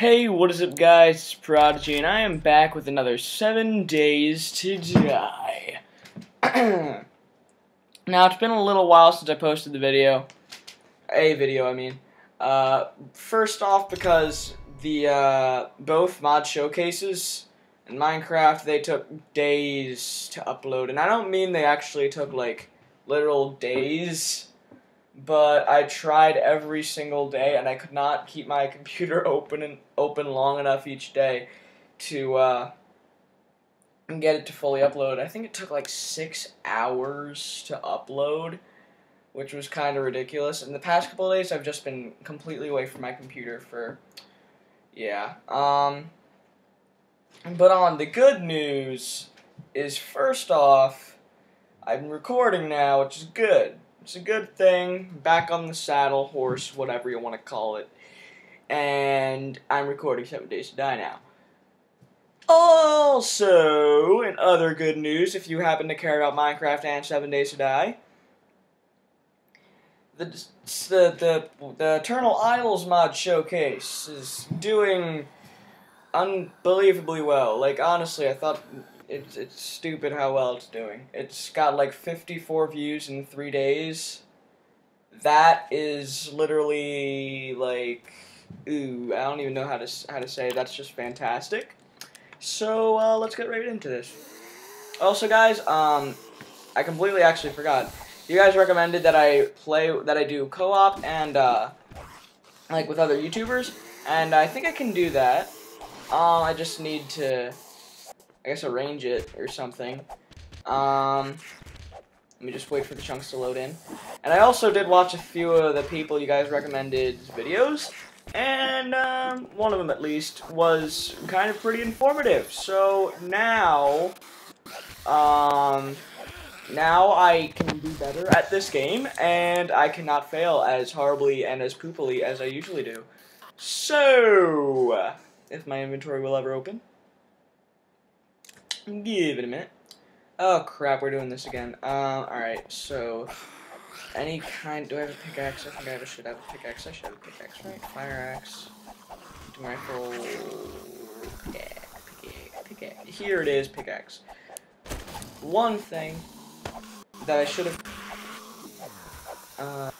Hey, what is up guys, it's Prodigy, and I am back with another 7 Days to Die. now, it's been a little while since I posted the video. A video, I mean. Uh, first off, because the, uh, both mod showcases in Minecraft, they took days to upload. And I don't mean they actually took, like, literal days but I tried every single day, and I could not keep my computer open and open long enough each day to uh, get it to fully upload. I think it took like six hours to upload, which was kind of ridiculous. In the past couple days, I've just been completely away from my computer for, yeah. Um, but on the good news is first off, I'm recording now, which is good. It's a good thing. Back on the saddle, horse, whatever you want to call it. And I'm recording Seven Days to Die now. Also, in other good news, if you happen to care about Minecraft and Seven Days to Die, the the the, the Eternal Isles mod showcase is doing unbelievably well. Like honestly, I thought it's it's stupid how well it's doing. It's got like 54 views in three days. That is literally like, ooh, I don't even know how to how to say. It. That's just fantastic. So uh, let's get right into this. Also, guys, um, I completely actually forgot. You guys recommended that I play that I do co-op and uh, like with other YouTubers, and I think I can do that. Um, I just need to I guess arrange it or something. Um, let me just wait for the chunks to load in. And I also did watch a few of the people you guys recommended videos, and um, one of them at least was kind of pretty informative. So now, um, now I can do better at this game, and I cannot fail as horribly and as poopily as I usually do. So, if my inventory will ever open. Give it a minute. Oh crap, we're doing this again. Um, alright, so any kind do I have a pickaxe? I think I have a should have a pickaxe. I should have a pickaxe, right? Fire axe. Do Rifle yeah, pickaxe. Here it is, pickaxe. One thing that I should have uh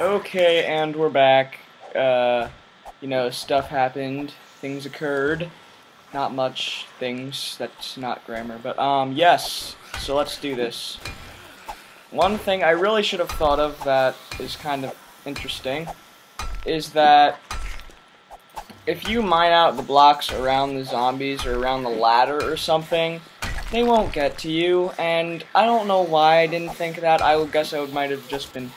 Okay, and we're back. Uh you know, stuff happened, things occurred not much things. That's not grammar. But, um, yes. So let's do this. One thing I really should have thought of that is kind of interesting is that if you mine out the blocks around the zombies or around the ladder or something, they won't get to you, and I don't know why I didn't think of that. I would guess I might have just been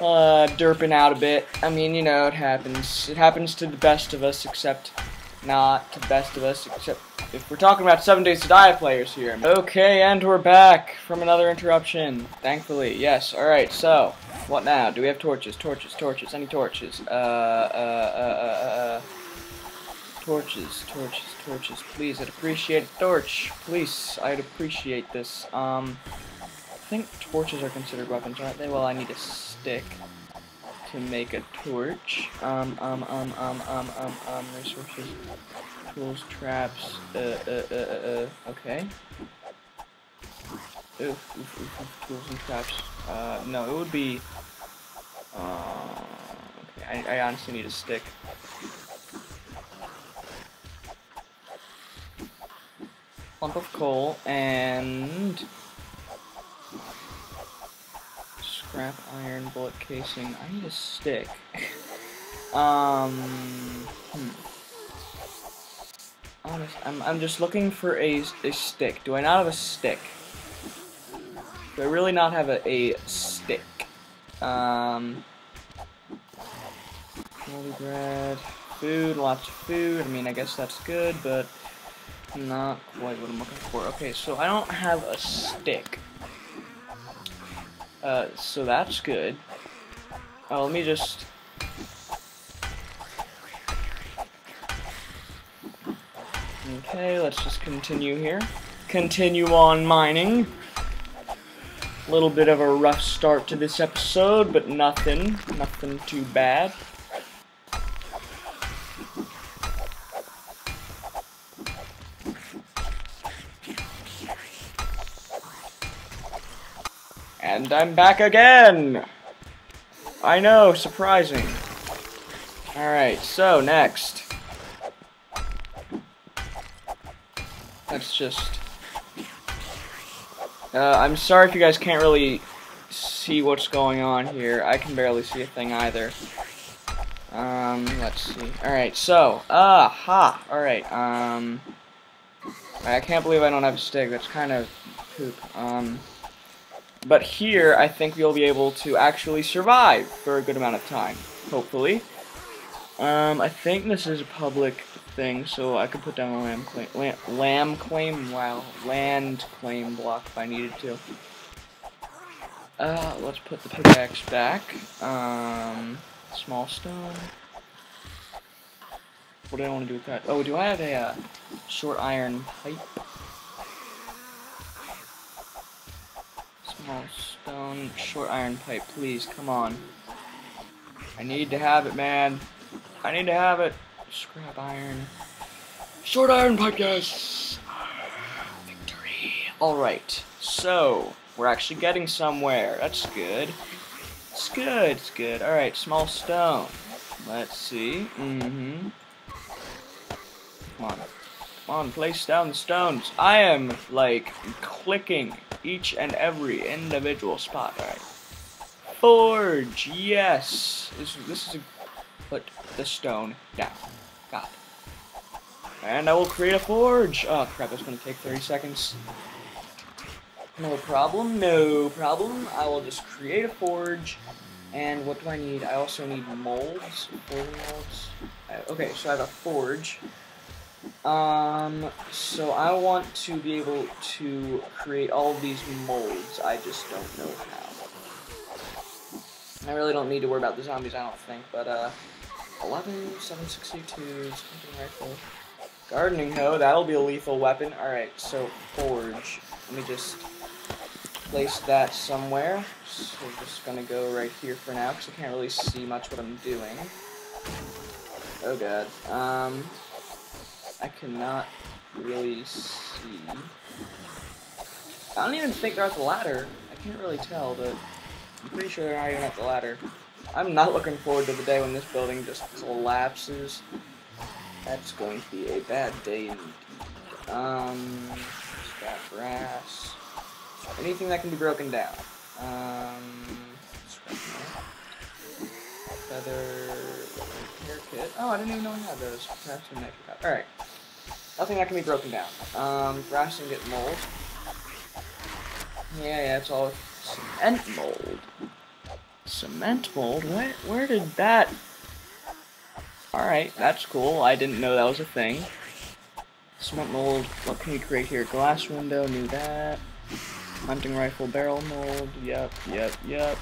uh, derping out a bit. I mean, you know, it happens. It happens to the best of us, except not the best of us, except if we're talking about 7 Days to Die players here. Okay, and we're back from another interruption, thankfully. Yes, alright, so, what now? Do we have torches? Torches, torches, any torches? Uh, uh, uh, uh, uh, torches, torches, torches, please, I'd appreciate a torch. Please, I'd appreciate this. Um, I think torches are considered weapons, aren't they? Well, I need a stick to make a torch. Um, um, um, um, um, um, um, resources, tools, traps, uh, uh, uh, uh, uh okay. Oof, oof, oof, oof, tools and traps. Uh, no, it would be, uh, okay, I, I honestly need a stick. Lump of coal, and Scrap iron, bullet casing. I need a stick. um, hmm. Honest, I'm, I'm just looking for a, a stick. Do I not have a stick? Do I really not have a, a stick? Um, holy bread, food, lots of food. I mean, I guess that's good, but not quite what I'm looking for. Okay, so I don't have a stick. Uh, so that's good. Uh, let me just... Okay, let's just continue here. Continue on mining. A little bit of a rough start to this episode, but nothing. Nothing too bad. And I'm back again! I know, surprising. Alright, so next. Let's just... Uh, I'm sorry if you guys can't really see what's going on here. I can barely see a thing either. Um, let's see. Alright, so, ah, ha, alright, um, I can't believe I don't have a stick, that's kind of poop, um, but here, I think we'll be able to actually survive for a good amount of time, hopefully. Um, I think this is a public thing, so I could put down a lamb claim, lamb, lamb claim, wow, land claim block if I needed to. Uh, let's put the pickaxe back. Um, small stone. What do I want to do with that? Oh, do I have a uh, short iron pipe? Small stone, short iron pipe, please, come on. I need to have it, man. I need to have it. Scrap iron. Short iron pipe, yes! Victory. Alright, so, we're actually getting somewhere. That's good. It's good, it's good. Alright, small stone. Let's see. Mm-hmm. Come on. Come on, place down the stones. I am, like, clicking each and every individual spot. Alright. Forge, yes! This, this is a... Put the stone down. Got it. And I will create a forge! Oh crap, that's gonna take 30 seconds. No problem, no problem. I will just create a forge. And what do I need? I also need molds, molds. Okay, so I have a forge. Um, so I want to be able to create all these molds. I just don't know how. I really don't need to worry about the zombies, I don't think, but, uh, 11, 762, hunting rifle, gardening hoe, that'll be a lethal weapon. Alright, so forge. Let me just place that somewhere. So we're just gonna go right here for now, because I can't really see much what I'm doing. Oh god. Um, I cannot really see. I don't even think they're at the ladder. I can't really tell, but I'm pretty sure they're not even at the ladder. I'm not looking forward to the day when this building just collapses. That's going to be a bad day. Um, scrap brass. Anything that can be broken down. Um, feather, hair kit. Oh, I didn't even know I had those. Alright. Nothing that can be broken down. Um, brass and get mold. Yeah, yeah, it's all cement mold. Cement mold? Where, where did that... Alright, that's cool. I didn't know that was a thing. Cement mold, what can you create here? Glass window, knew that. Hunting rifle barrel mold, yep, yep, yep.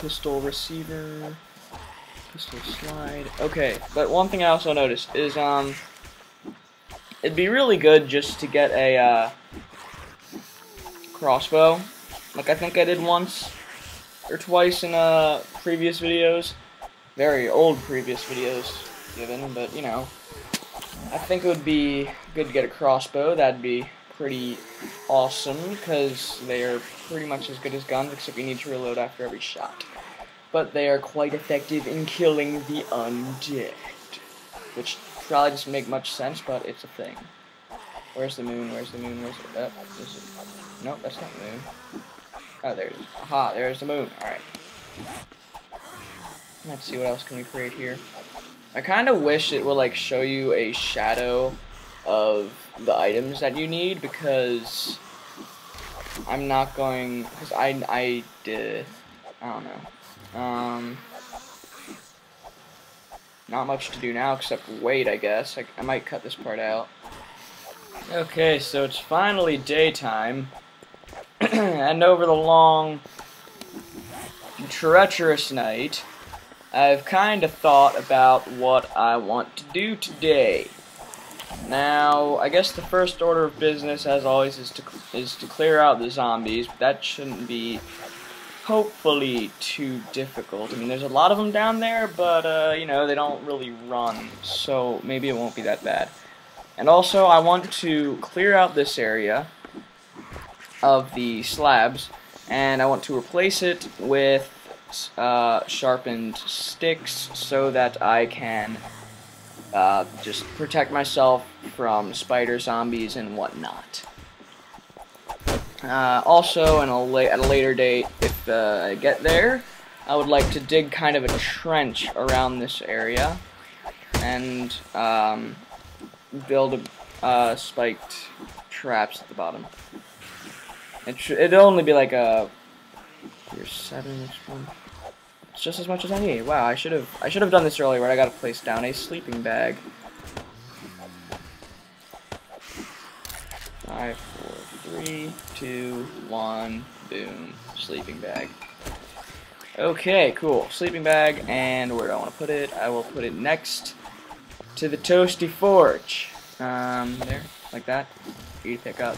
Pistol receiver, pistol slide. Okay, but one thing I also noticed is, um, it'd be really good just to get a, uh, crossbow. Like I think I did once or twice in, uh, previous videos. Very old previous videos given, but, you know, I think it would be good to get a crossbow. That'd be pretty awesome because they are pretty much as good as guns, except you need to reload after every shot. But they are quite effective in killing the undead, which probably doesn't make much sense, but it's a thing. Where's the moon? Where's the moon? Where's it? Uh, is it? Nope, that's not the moon. Oh, there it is. Aha, there's the moon. Alright. Let's see what else can we create here. I kind of wish it would like show you a shadow of the items that you need because I'm not going because I I did I don't know um not much to do now except wait I guess I, I might cut this part out okay so it's finally daytime and over the long treacherous night I've kind of thought about what I want to do today. Now, I guess the first order of business, as always, is to is to clear out the zombies. But that shouldn't be, hopefully, too difficult. I mean, there's a lot of them down there, but uh, you know they don't really run, so maybe it won't be that bad. And also, I want to clear out this area of the slabs, and I want to replace it with uh, sharpened sticks so that I can uh, just protect myself from spider zombies and whatnot. Uh, also, a at a later date, if uh, I get there, I would like to dig kind of a trench around this area and um, build a, uh, spiked traps at the bottom. It it'll only be like a here's seven one. It's just as much as I need. Wow, I should have I should have done this earlier. Where I got to place down a sleeping bag. Four, three, two, one, boom, sleeping bag. Okay, cool. Sleeping bag, and where do I want to put it? I will put it next to the toasty forge. Um, there, like that. You pick up.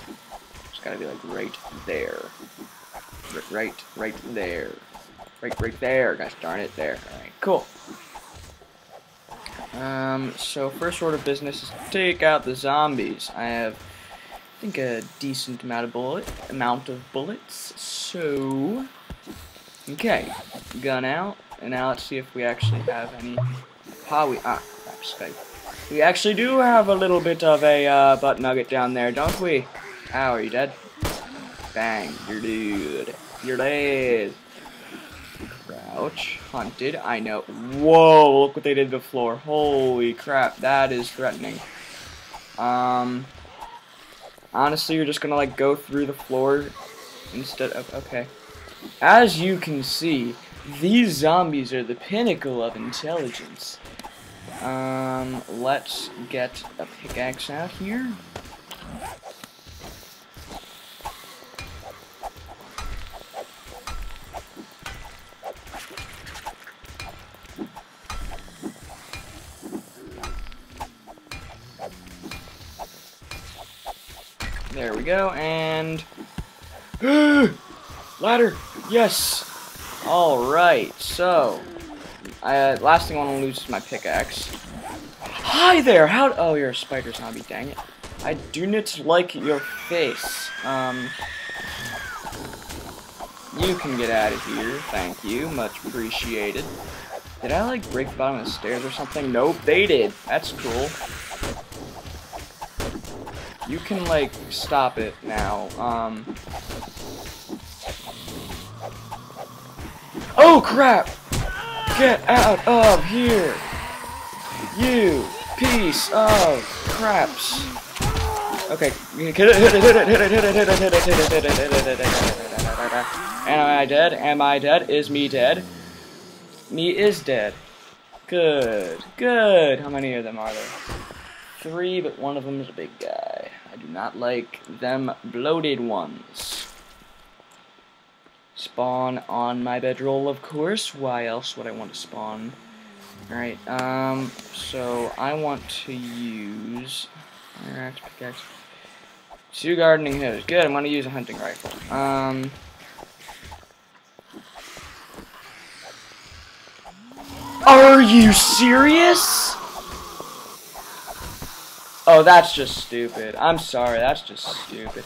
It's gotta be like right there. Right, right there. Right, right there. Gosh darn it, there. Alright, cool. Um, so first order of business is take out the zombies. I have, I think, a decent amount of bullet, amount of bullets. So, okay, gun out, and now let's see if we actually have any. How we ah, Skype. We actually do have a little bit of a uh, butt nugget down there, don't we? Ow, are you dead? Bang, you're dead. You're dead. Crouch. Hunted. I know. Whoa, look what they did to the floor. Holy crap, that is threatening. Um, honestly, you're just gonna like go through the floor instead of, okay. As you can see, these zombies are the pinnacle of intelligence. Um, let's get a pickaxe out here. We go, and... Ladder! Yes! Alright, so... I, uh, last thing I want to lose is my pickaxe. Hi there! How- Oh, you're a spider zombie, dang it. I do not like your face. Um... You can get out of here, thank you, much appreciated. Did I, like, break the bottom of the stairs or something? Nope, they did. That's cool. You can, like, stop it now. Um... Oh, crap! Get out of here! You piece of craps! Okay, hit it, hit it, hit it, hit it, hit it, hit it, hit it, hit it, hit it, hit it, hit it, hit it, Am I dead? Am I dead? Is me dead? Me is dead. Good, good. How many of them are there? Three, but one of them is a big guy. Do not like them bloated ones. Spawn on my bedroll, of course. Why else would I want to spawn? Alright, um, so I want to use... Pickaxe. Two gardening hoes. Good, I'm going to use a hunting rifle. Um... Are you serious? Oh, that's just stupid. I'm sorry, that's just stupid.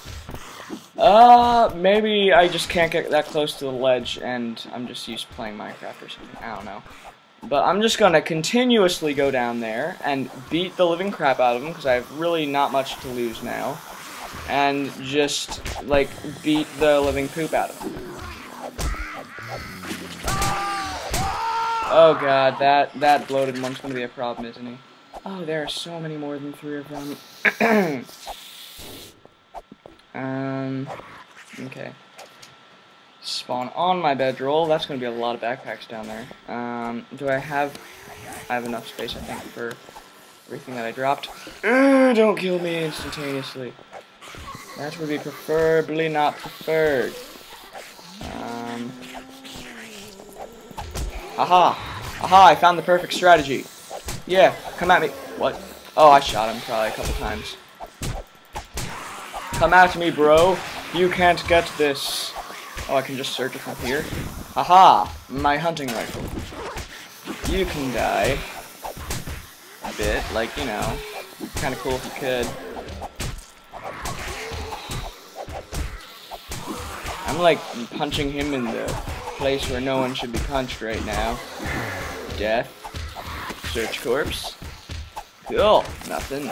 Uh, maybe I just can't get that close to the ledge and I'm just used to playing Minecraft or something. I don't know. But I'm just gonna continuously go down there and beat the living crap out of them because I have really not much to lose now. And just, like, beat the living poop out of them. Oh god, that, that bloated one's gonna be a problem, isn't he? Oh, there are so many more than three of them. Um, okay. Spawn on my bedroll. That's going to be a lot of backpacks down there. Um, do I have... I have enough space, I think, for everything that I dropped. Uh, don't kill me instantaneously. That would be preferably not preferred. Um, aha! Aha, I found the perfect strategy. Yeah, come at me. What? Oh, I shot him probably a couple times. Come at me, bro. You can't get this. Oh, I can just search it from here. Aha! My hunting rifle. You can die. A bit, like, you know. kind of cool if you could. I'm like punching him in the place where no one should be punched right now. Death. Search corpse. Cool. Nothing.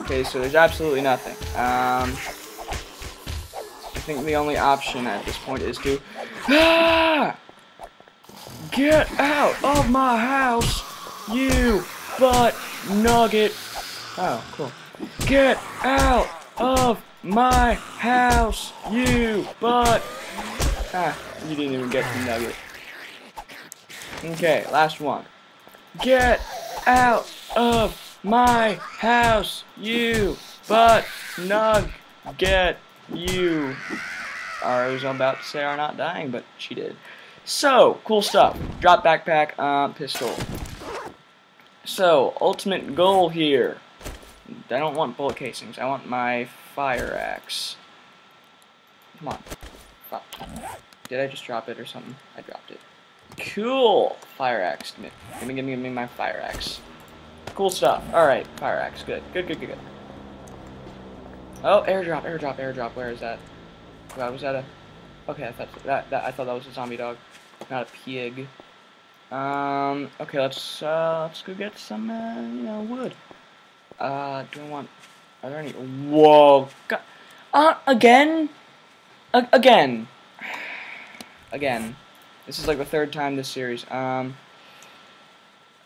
Okay, so there's absolutely nothing. Um, I think the only option at this point is to... Ah! Get out of my house, you butt nugget. Oh, cool. Get out of my house, you butt. Ah, you didn't even get the nugget. Okay, last one. Get out of my house, you butt nug. Get you. I was about to say are not dying, but she did. So, cool stuff. Drop backpack, uh, pistol. So, ultimate goal here. I don't want bullet casings. I want my fire axe. Come on. Did I just drop it or something? I dropped it. Cool! Fire axe. Give me, give me, give me, my fire axe. Cool stuff. Alright, fire axe. Good. Good, good, good, good. Oh, airdrop, airdrop, airdrop. Where is that? God, was that a... Okay, I thought that, that I thought that was a zombie dog, not a pig. Um. Okay, let's uh, let's go get some uh, you know wood. Uh, do I want? Are there any? Whoa! God, uh, again? Uh, again? again? This is like the third time this series. Um.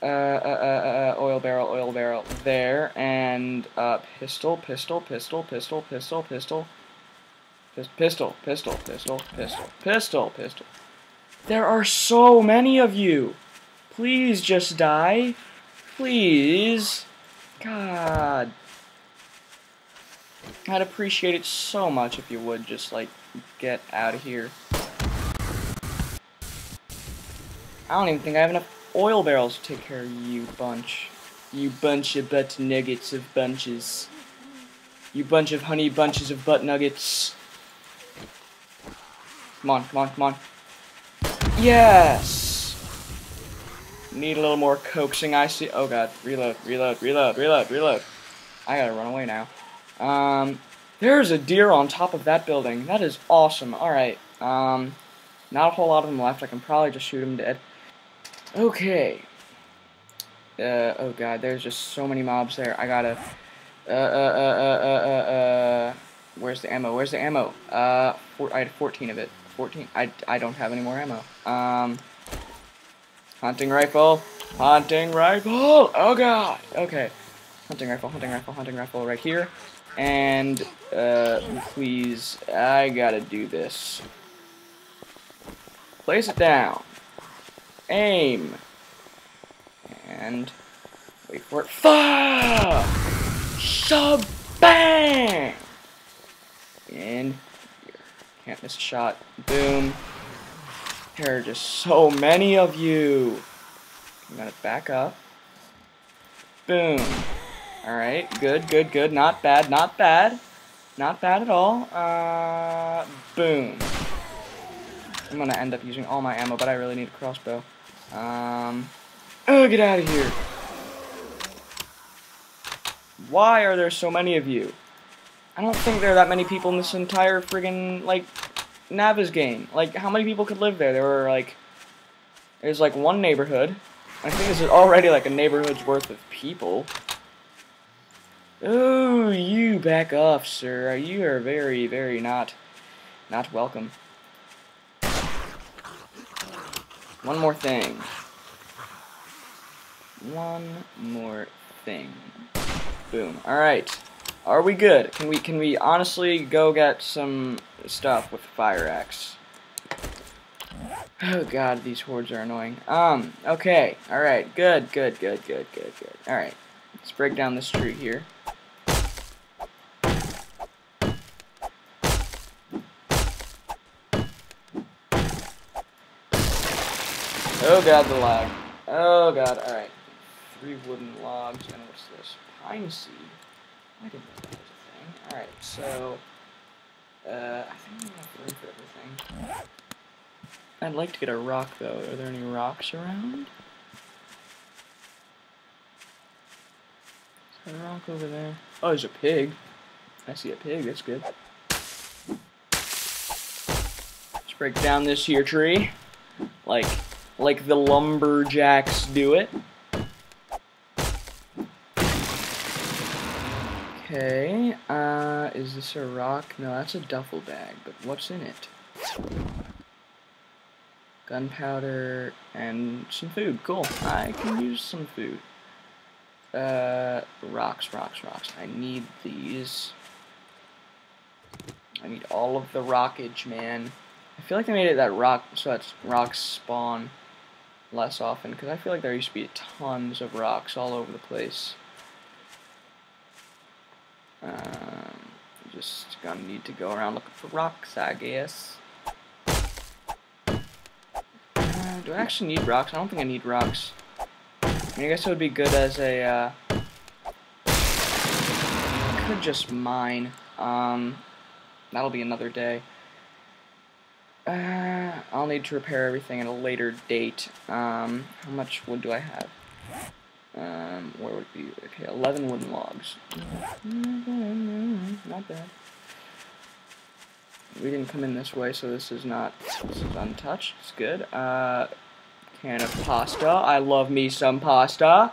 Uh, uh, uh, uh, oil barrel, oil barrel, there, and, uh, pistol, pistol, pistol, pistol, pistol, pistol, Pistol, pistol, pistol, pistol, pistol, pistol. There are so many of you. Please just die. Please. God. I'd appreciate it so much if you would just, like, get out of here. I don't even think I have enough oil barrels to take care of you bunch. You bunch of butt nuggets of bunches. You bunch of honey bunches of butt nuggets. Come on, come on, come on. Yes! Need a little more coaxing, I see. Oh god, reload, reload, reload, reload, reload. I gotta run away now. Um, there's a deer on top of that building. That is awesome. Alright, um, not a whole lot of them left. I can probably just shoot them dead. Okay. Uh, oh god, there's just so many mobs there. I gotta, uh, uh, uh, uh, uh, uh, uh where's the ammo? Where's the ammo? Uh, four, I had 14 of it. 14. I, I don't have any more ammo. Um, hunting rifle. Hunting rifle. Oh god. Okay. Hunting rifle, hunting rifle, hunting rifle right here. And, uh, please, I gotta do this. Place it down. Aim. And, wait for it. Fire! Sub bang! And can't miss a shot. Boom. There are just so many of you. I'm gonna back up. Boom. Alright, good, good, good. Not bad, not bad. Not bad at all. Uh, boom. I'm gonna end up using all my ammo, but I really need a crossbow. Um, oh, get out of here. Why are there so many of you? I don't think there are that many people in this entire friggin', like, Navezgane. Like, how many people could live there? There were, like, there's, like, one neighborhood. I think this is already, like, a neighborhood's worth of people. Oh, you back off, sir. You are very, very not, not welcome. One more thing. One more thing. Boom. Alright. Are we good? Can we can we honestly go get some stuff with fire axe? Oh god, these hordes are annoying. Um, okay. Alright, good, good, good, good, good, good. Alright. Let's break down this tree here. Oh god, the lag. Oh god, alright. Three wooden logs, and what's this? Pine seed. I didn't know that was a thing. Alright, so... Uh, I think we have room for everything. I'd like to get a rock, though. Are there any rocks around? A rock over there. Oh, there's a pig. I see a pig. That's good. Let's break down this here tree, like like the lumberjacks do it. Okay, uh, is this a rock? No, that's a duffel bag, but what's in it? Gunpowder and some food. Cool. I can use some food. Uh, rocks, rocks, rocks. I need these. I need all of the rockage, man. I feel like they made it that rock, so that's rocks spawn less often, because I feel like there used to be tons of rocks all over the place. Um, just gonna need to go around looking for rocks, I guess. Uh, do I actually need rocks? I don't think I need rocks. I, mean, I guess it would be good as a, uh, could just mine. Um, that'll be another day. Uh, I'll need to repair everything at a later date. Um, how much wood do I have? Um, where would it be? Okay, 11 wooden logs. Not bad. We didn't come in this way, so this is not, this is untouched. It's good. Uh, can of pasta. I love me some pasta.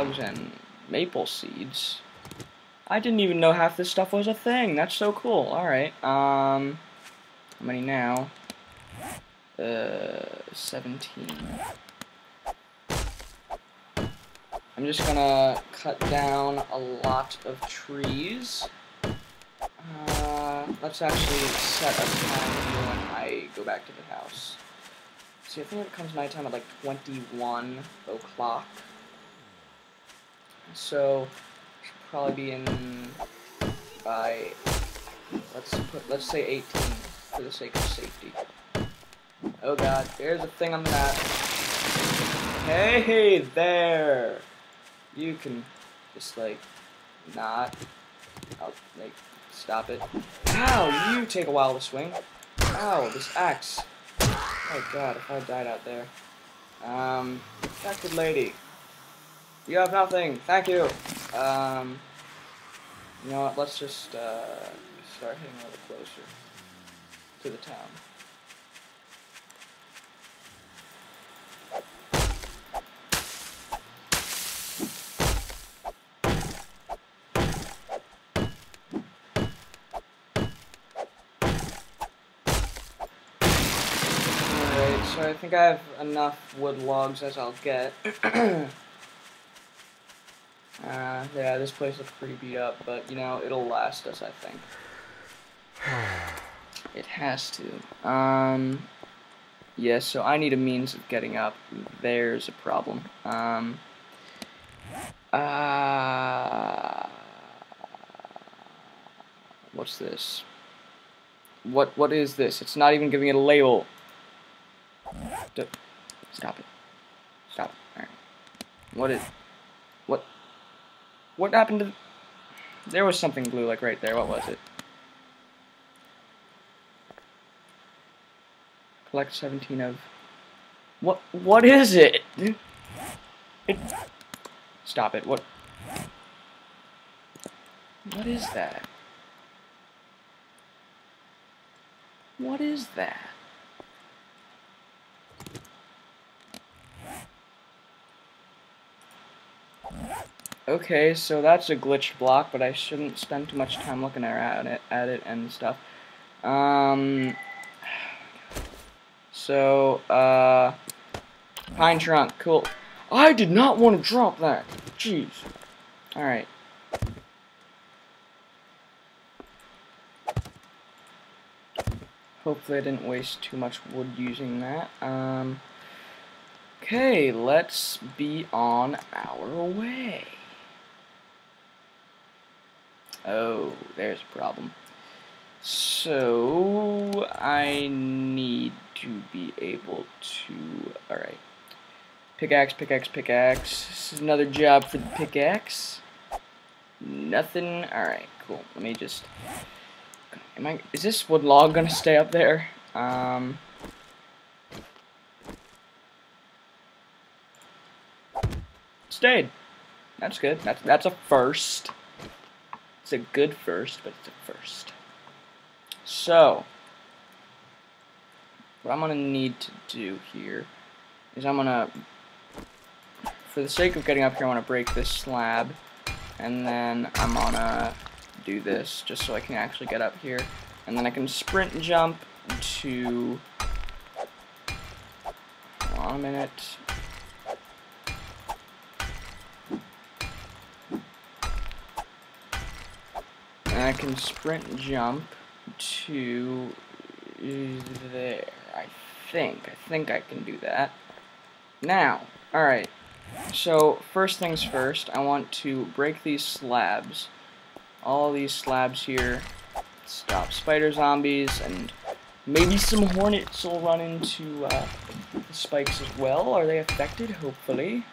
And maple seeds. I didn't even know half this stuff was a thing. That's so cool. Alright, um, how many now? Uh, 17. I'm just gonna cut down a lot of trees. Uh, let's actually set a time when I go back to the house. See, I think it comes nighttime at like 21 o'clock. So, probably be in by let's put let's say 18 for the sake of safety. Oh god, there's a thing on the map. Hey there! You can just like not I'll like stop it. Ow, you take a while to swing. Ow, this axe. Oh god, if I died out there. Um, that good lady. You have nothing. Thank you. Um, you know what? Let's just uh, start heading a little closer to the town. So I think I have enough wood logs as I'll get. Uh, yeah, this place looks pretty beat up, but, you know, it'll last us, I think. it has to. Um, yes, yeah, so I need a means of getting up. There's a problem. Um, uh, what's this? What, what is this? It's not even giving it a label. D Stop it. Stop it. Alright. What is... What... Happened to... There was something blue, like, right there. What was it? Collect 17 of... What? What is it? It... Stop it. What... What is that? What is that? Okay, so that's a glitched block, but I shouldn't spend too much time looking at it, at it and stuff. Um, so, uh, pine trunk, cool. I did not want to drop that. Jeez. Alright. Hopefully I didn't waste too much wood using that. Um, okay, let's be on our way. Oh, there's a problem. So, I need to be able to... Alright. Pickaxe, pickaxe, pickaxe. This is another job for the pickaxe. Nothing. Alright, cool. Let me just Am I? Is this wood log gonna stay up there? Um. Stayed. That's good. That's that's a first. It's a good first, but it's a first. So, what I'm gonna need to do here is I'm gonna, for the sake of getting up here, I want to break this slab, and then I'm gonna do this just so I can actually get up here, and then I can sprint jump to. Hold on a minute. And I can sprint jump to there. I think. I think I can do that. Now, alright. So, first things first, I want to break these slabs. All these slabs here. Stop spider zombies, and maybe some hornets will run into uh, the spikes as well. Are they affected? Hopefully.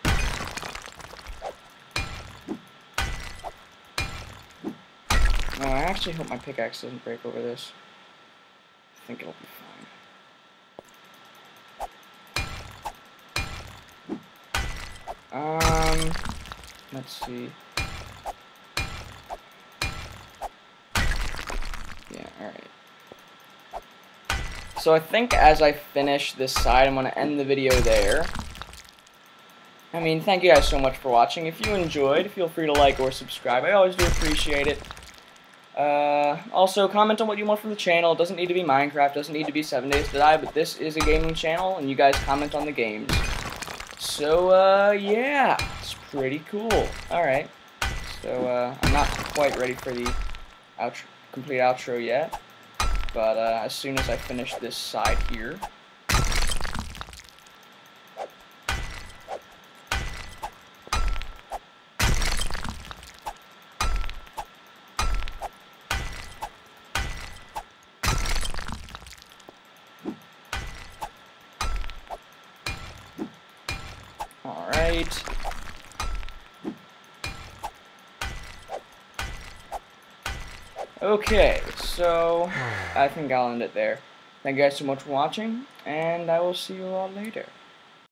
I actually hope my pickaxe doesn't break over this. I think it'll be fine. Um, let's see. Yeah, alright. So I think as I finish this side, I'm going to end the video there. I mean, thank you guys so much for watching. If you enjoyed, feel free to like or subscribe. I always do appreciate it. Uh, also, comment on what you want from the channel. It doesn't need to be Minecraft, doesn't need to be 7 Days to Die, but this is a gaming channel, and you guys comment on the games. So, uh, yeah, it's pretty cool. Alright, so, uh, I'm not quite ready for the outro, complete outro yet, but, uh, as soon as I finish this side here, Okay, so I think I'll end it there. Thank you guys so much for watching, and I will see you all later.